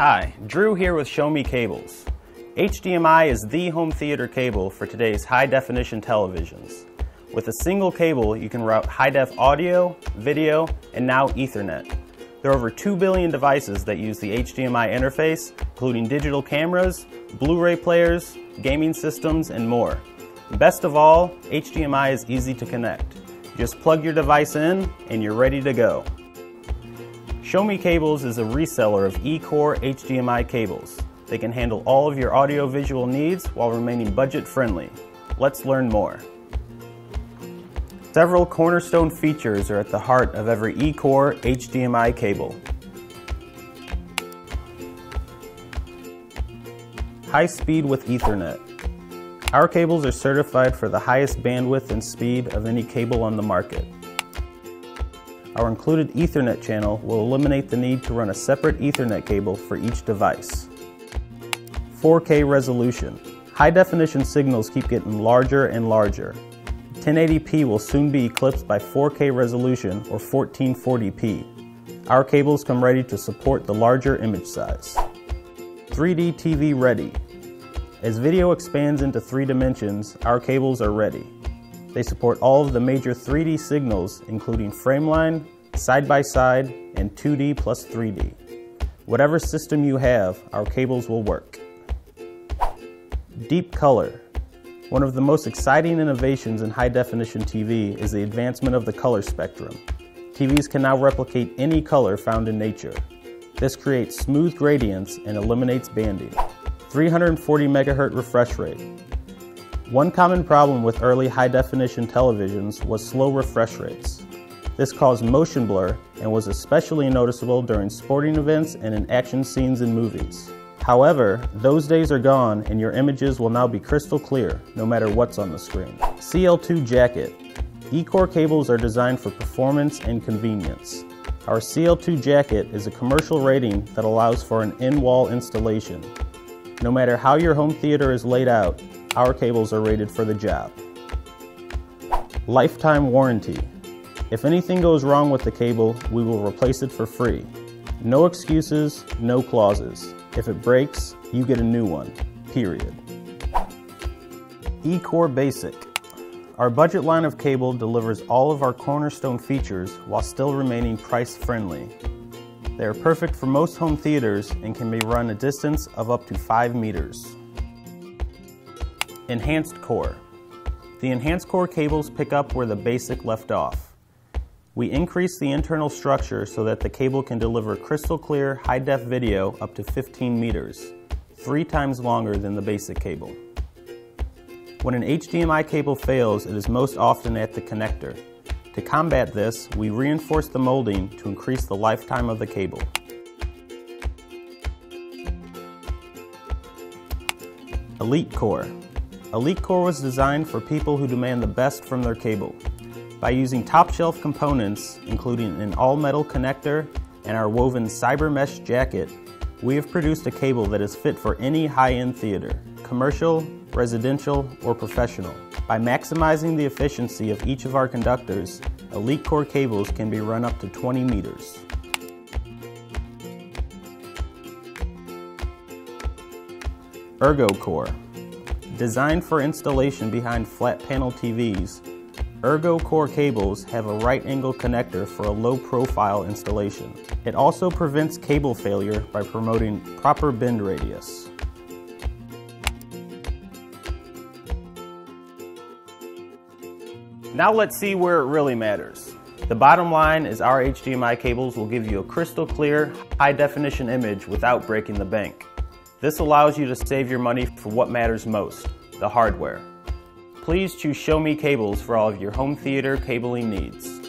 Hi, Drew here with Show Me Cables. HDMI is the home theater cable for today's high definition televisions. With a single cable, you can route high def audio, video, and now Ethernet. There are over 2 billion devices that use the HDMI interface, including digital cameras, Blu ray players, gaming systems, and more. Best of all, HDMI is easy to connect. Just plug your device in and you're ready to go. Show Me Cables is a reseller of eCore HDMI cables. They can handle all of your audio-visual needs while remaining budget-friendly. Let's learn more. Several cornerstone features are at the heart of every eCore HDMI cable. High speed with Ethernet. Our cables are certified for the highest bandwidth and speed of any cable on the market. Our included Ethernet channel will eliminate the need to run a separate Ethernet cable for each device. 4K resolution. High definition signals keep getting larger and larger. 1080p will soon be eclipsed by 4K resolution or 1440p. Our cables come ready to support the larger image size. 3D TV ready. As video expands into three dimensions, our cables are ready. They support all of the major 3D signals, including frameline, side-by-side, and 2D plus 3D. Whatever system you have, our cables will work. Deep color. One of the most exciting innovations in high-definition TV is the advancement of the color spectrum. TVs can now replicate any color found in nature. This creates smooth gradients and eliminates banding. 340 MHz refresh rate. One common problem with early high-definition televisions was slow refresh rates. This caused motion blur and was especially noticeable during sporting events and in action scenes in movies. However, those days are gone and your images will now be crystal clear, no matter what's on the screen. CL2 Jacket. eCore cables are designed for performance and convenience. Our CL2 Jacket is a commercial rating that allows for an in-wall installation, no matter how your home theater is laid out, our cables are rated for the job. Lifetime warranty. If anything goes wrong with the cable, we will replace it for free. No excuses, no clauses. If it breaks, you get a new one, period. eCore Basic. Our budget line of cable delivers all of our cornerstone features while still remaining price friendly. They are perfect for most home theaters and can be run a distance of up to 5 meters. Enhanced Core. The Enhanced Core cables pick up where the basic left off. We increase the internal structure so that the cable can deliver crystal clear high-def video up to 15 meters, three times longer than the basic cable. When an HDMI cable fails, it is most often at the connector. To combat this, we reinforce the molding to increase the lifetime of the cable. Elite Core. Elite Core was designed for people who demand the best from their cable. By using top-shelf components, including an all-metal connector and our woven cyber mesh jacket, we have produced a cable that is fit for any high-end theater, commercial, residential, or professional. By maximizing the efficiency of each of our conductors, Elite Core cables can be run up to 20 meters. Ergo Core. Designed for installation behind flat panel TVs, Ergo Core cables have a right angle connector for a low profile installation. It also prevents cable failure by promoting proper bend radius. Now let's see where it really matters. The bottom line is our HDMI cables will give you a crystal clear, high definition image without breaking the bank. This allows you to save your money for what matters most, the hardware. Please choose Show Me Cables for all of your home theater cabling needs.